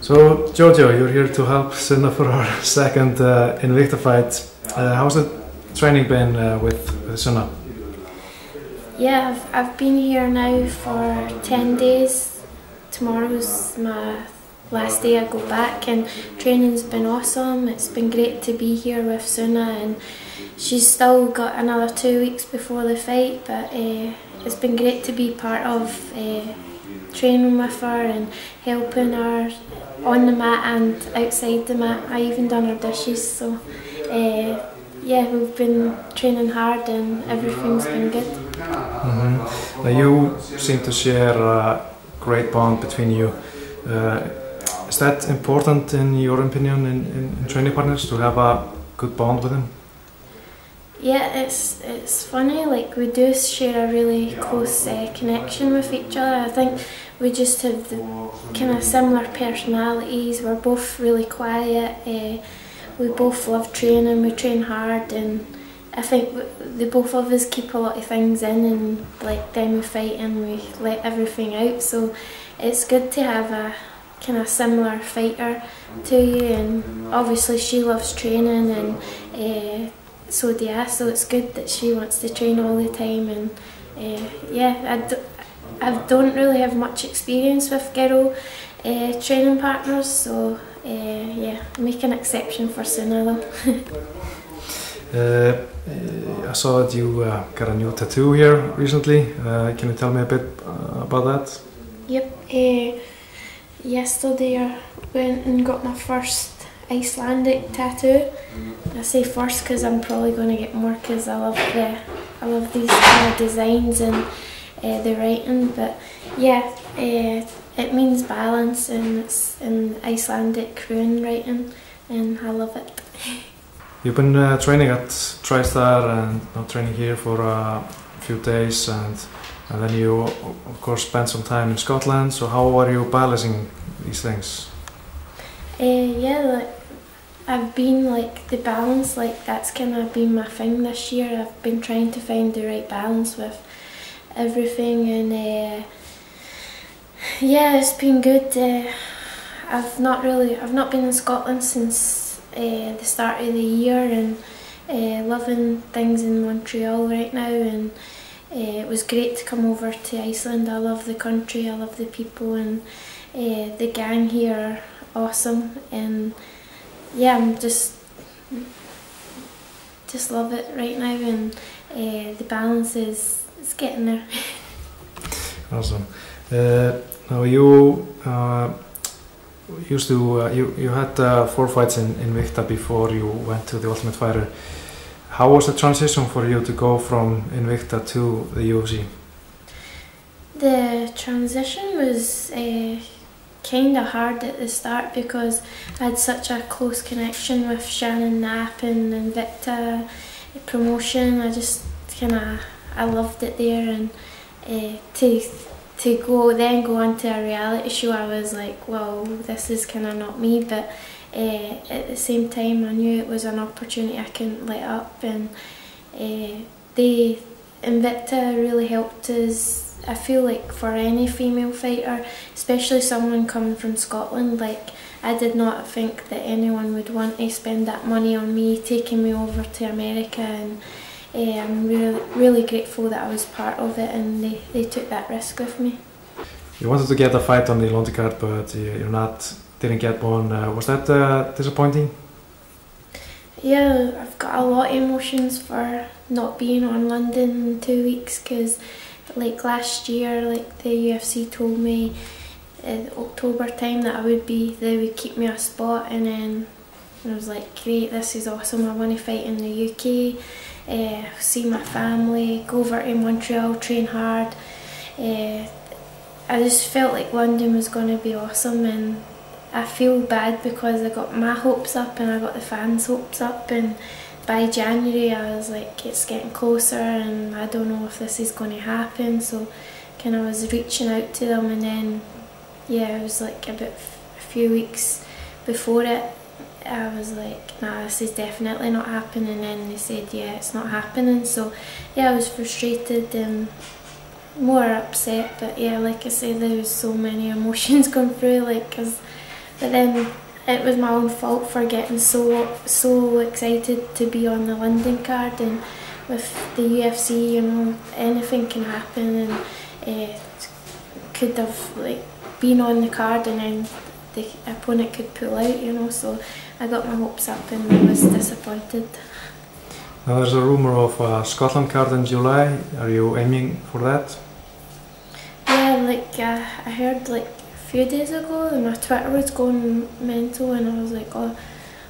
So, Jojo, you're here to help Sunna for our second uh, Invicta fight. Uh, how's the training been uh, with, with? Yeah, I've, I've been here now for 10 days. Tomorrow's my last day I go back and training's been awesome. It's been great to be here with Sunna and she's still got another two weeks before the fight but uh, it's been great to be part of uh, training with her and helping her on the mat and outside the mat. I even done her dishes so uh, yeah we've been training hard and everything's been good. Mm -hmm. Now you seem to share a great bond between you. Uh, is that important in your opinion in, in, in training partners to have a good bond with them? Yeah, it's it's funny. Like we do share a really close uh, connection with each other. I think we just have the kind of similar personalities. We're both really quiet. Uh, we both love training. We train hard, and I think the both of us keep a lot of things in. And like then we fight and we let everything out. So it's good to have a kind of similar fighter to you. And obviously she loves training and. Uh, so yeah, so it's good that she wants to train all the time and uh, yeah, I, don't really have much experience with girl uh, training partners, so uh, yeah, make an exception for Sunna though. I saw that you got a new tattoo here recently. can you tell me a bit about that? Yep. yesterday I went and got my first Icelandic tattoo. I say first because I'm probably going to get more because I love the I love these kind of designs and uh, the writing. But yeah, uh, it means balance and it's in Icelandic rune writing, and I love it. You've been uh, training at TriStar and not training here for a few days, and and then you of course spent some time in Scotland. So how are you balancing these things? Uh, yeah, like I've been like the balance, like that's kind of been my thing this year. I've been trying to find the right balance with everything, and uh, yeah, it's been good. Uh, I've not really, I've not been in Scotland since uh, the start of the year, and uh, loving things in Montreal right now, and uh, it was great to come over to Iceland. I love the country, I love the people, and uh, the gang here are awesome and yeah I'm just just love it right now and uh, the balance is, is getting there. awesome. Uh, now you uh, used to uh, you you had uh, four fights in Invicta before you went to the Ultimate Fighter. How was the transition for you to go from Invicta to the UFC? The transition was uh, kind of hard at the start because I had such a close connection with Shannon Knapp and Invicta promotion. I just kind of I loved it there, and uh, to to go then go into a reality show, I was like, well, this is kind of not me, but. Uh, at the same time, I knew it was an opportunity I couldn't let up, and uh, they Invicta really helped us I feel like for any female fighter, especially someone coming from Scotland, like I did not think that anyone would want to spend that money on me, taking me over to America and uh, I'm really, really grateful that I was part of it and they, they took that risk with me. You wanted to get a fight on the London card but you're not, didn't get one. Uh, was that uh, disappointing? Yeah, I've got a lot of emotions for not being on London in two weeks because like last year, like the UFC told me in October time that I would be, they would keep me a spot and then I was like, great, this is awesome, I want to fight in the UK, uh, eh, see my family, go over to Montreal, train hard. Uh, I just felt like London was going to be awesome and I feel bad because I got my hopes up and I got the fans' hopes up and by January I was like it's getting closer and I don't know if this is going to happen. So kind of was reaching out to them and then yeah it was like about a few weeks before it I was like nah this is definitely not happening. And then they said yeah it's not happening. So yeah I was frustrated and more upset. But yeah like I say there was so many emotions going through like because but then it was my own fault for getting so so excited to be on the London card and with the UFC you know anything can happen and uh, could have like been on the card and then the opponent could pull out you know so I got my hopes up and I was disappointed. Now there's a rumour of a Scotland card in July. Are you aiming for that? Yeah, like uh, I heard like few days ago and my Twitter was going mental and I was like, oh,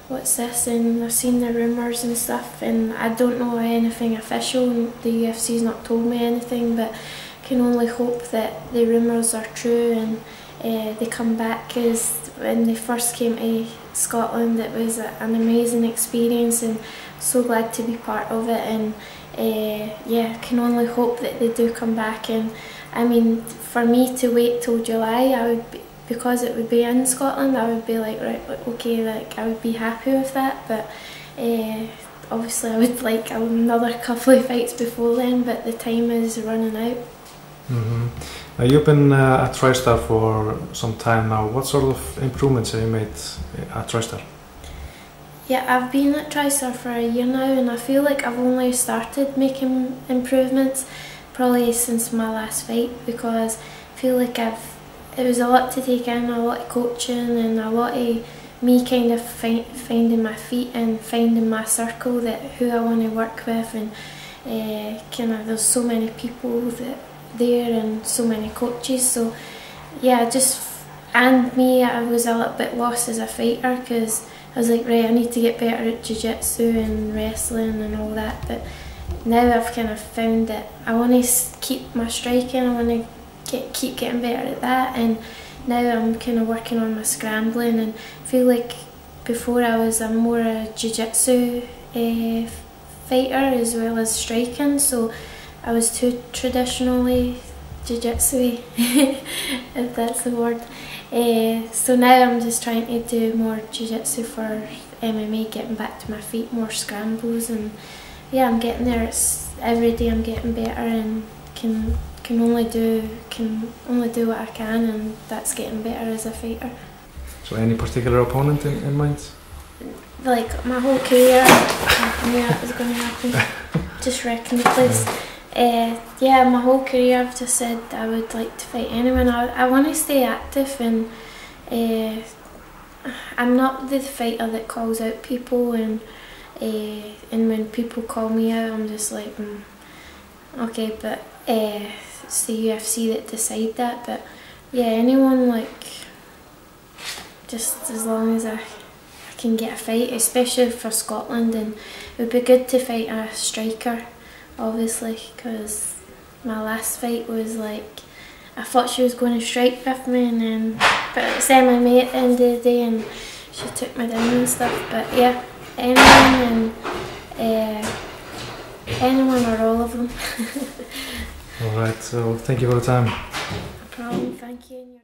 what's this? And I've seen the rumours and stuff and I don't know anything official the UFC's not told me anything but can only hope that the rumours are true and uh, they come back because when they first came to Scotland it was a, an amazing experience and so glad to be part of it and uh, yeah can only hope that they do come back and I mean for me to wait till July I would be, because it would be in Scotland I would be like right okay like I would be happy with that but uh, obviously I would like another couple of fights before then but the time is running out. Mm -hmm. Uh, you've been uh, at TriStar for some time now. What sort of improvements have you made at TriStar? Yeah, I've been at TriStar for a year now and I feel like I've only started making improvements probably since my last fight because I feel like I've it was a lot to take in, a lot of coaching and a lot of me kind of find, finding my feet and finding my circle that who I want to work with and uh, kind of there's so many people that there and so many coaches. So yeah, just and me, I was a little bit lost as a fighter because I was like, right, I need to get better at jiu-jitsu and wrestling and all that. But now I've kind of found that I want to keep my striking. I want to get keep getting better at that. And now I'm kind of working on my scrambling and feel like before I was a more a jiu-jitsu uh, fighter as well as striking. So I was too traditionally jiu-jitsu if that's the word. Uh, so now I'm just trying to do more jiu-jitsu for MMA, getting back to my feet, more scrambles and yeah, I'm getting there. It's every day I'm getting better and can can only do can only do what I can and that's getting better as a fighter. So any particular opponent in, in mind? Like my whole career, I knew that was going to happen. Just wrecking the place. Uh, yeah, my whole career I've just said I would like to fight anyone. I, I want to stay active and uh, I'm not the fighter that calls out people and uh, and when people call me out I'm just like mm, okay but uh, it's the UFC that decide that but yeah anyone like just as long as I, I can get a fight especially for Scotland and it would be good to fight a striker obviously, because my last fight was like, I thought she was going to strike with me, and then, but it's MMA at the end of the day, and she took me down and stuff. But yeah, Anyone and uh, anyone or all of them. all right. So thank you for the time. No problem. Thank you.